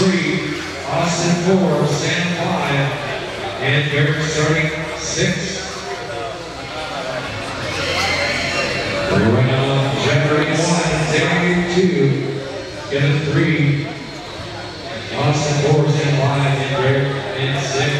three, Austin four, Sam five, and Derek starting six. Right now, Jeffrey one, Derek two, Kevin three, Austin four, Sam five, and Derek in six.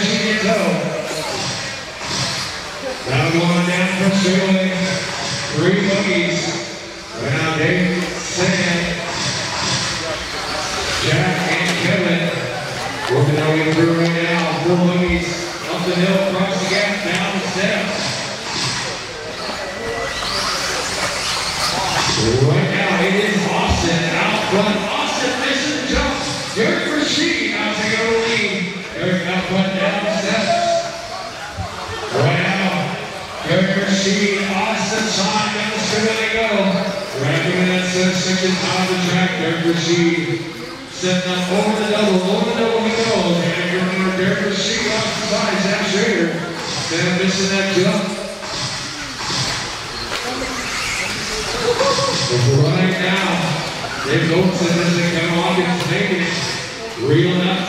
Sheehan toe. Now going down from Sterling, three buggies. Right now Dave, Sam, Jack, and Kevin. Working their way through right now, four buggies up the hill, across the gap, down the steps. Right now, it is Austin out front. Austin misses the jump. Derek taking over the lead. Derek out front down the. Right now, Derek Rasheed, Austin side down the straight they go. Wrapping in that section out of the track. Derek Rasheed setting up over the double. Over the double he goes. And you're under Derek Rasheed off the side. Zach Schrader. Then missing that jump. Right now, Dave Goldson is in Kevin Hawkins making it, reeling up.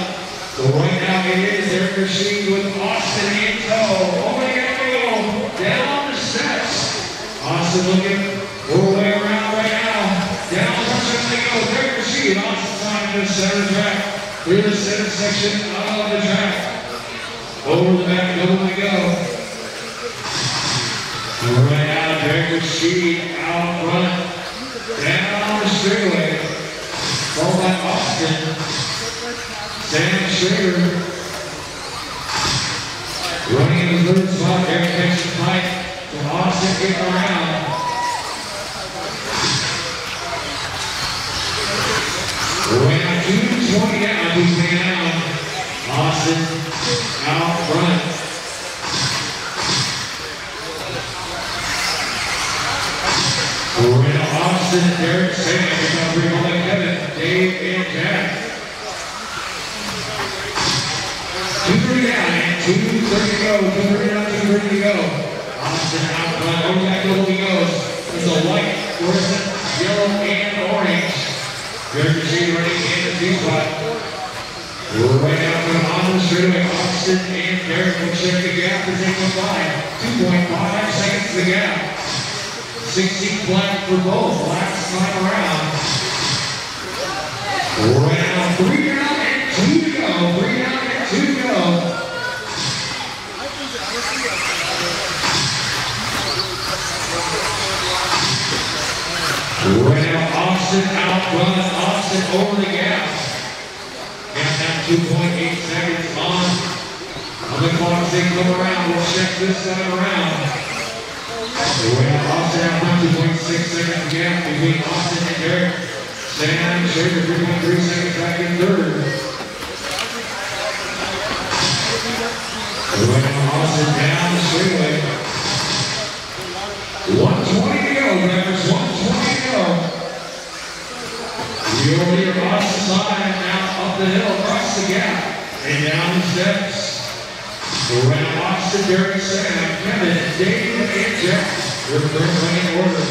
So right now it is Derek Rasheed with Austin in tow. They gotta go down the steps. Austin looking all the way around right now. Down the steps they go. Derek Rasheed, Austin time to the center track. Through the center section of the track. Over the back double they go. Right now, Derek Rasheed out front. Down on the straightaway. Ball by Austin. Sam Schrader. Running in the third spot. Derek catches the fight. From Austin getting around. Right now, 220 down. Who's hanging out? Austin out front. We're in Austin, Derek gonna on like Kevin, Dave, and Jack. Two thirty down, and two thirty to go, two thirty down, two thirty to go. Austin out over that double he goes. It's a white, fluorescent, yellow, and orange. Derek Rasheed running in the two spot. We're right now from the straightaway, Austin and Derek will check the gap as they by. Point five seconds to the gap. 16 flat for both last time around. Now, three down and two to go. Three down and two to go. Now, Austin out front. Austin over the gap. Countdown 2.8 seconds on. On the clock, they come around. We'll check this time around. When Austin out front, 2.6 seconds gap between Austin and Derek. Sam Schrader, 3.3 seconds back in third. When Austin down the straightaway. 120 to go, drivers, 120 to go. We over here, Austin side, now up the hill, across the gap, and down the steps. Around Austin, Derek, Sam, Kevin, Dave, and Jeff. Your third running order.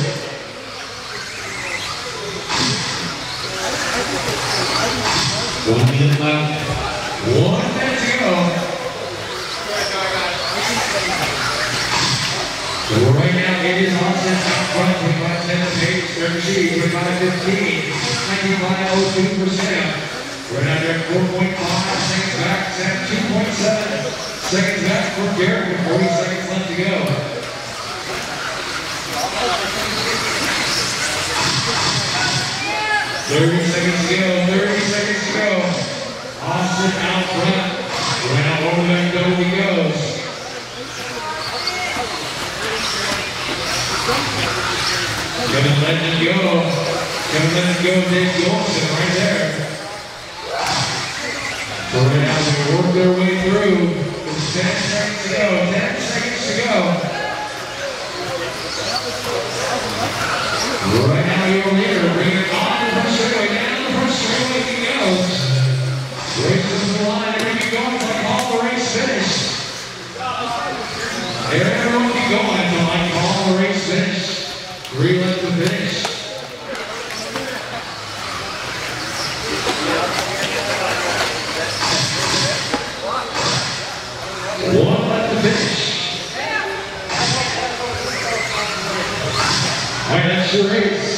One minute left. One minute to go. So right now it is Austin out front, 25 cents, Page, 13, 25 15, 95 percent. Right now they're 4.5 seconds back, Sam 2.7 seconds back for Garrett, 40 seconds left. to go. Thirty seconds to go, thirty seconds to go. Austin out front. Right over that goal he goes. Kevin letting it go. Kevin letting it go, Dave Golson right there. So right now they work their way through. With 10 seconds to go, 10 seconds to go. Right now you're here, bring it on the front straightaway, down the front straightaway he goes. Races to the line, there he going, like call the race finished. There everyone be going until I call the race finished. Three left to finish. One left to right, that's your race.